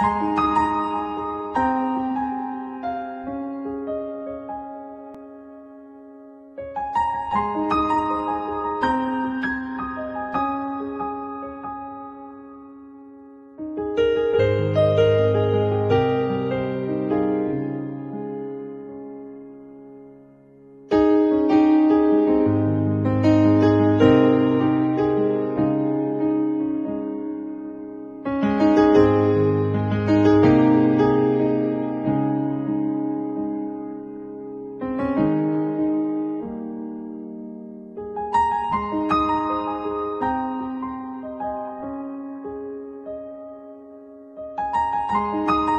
you you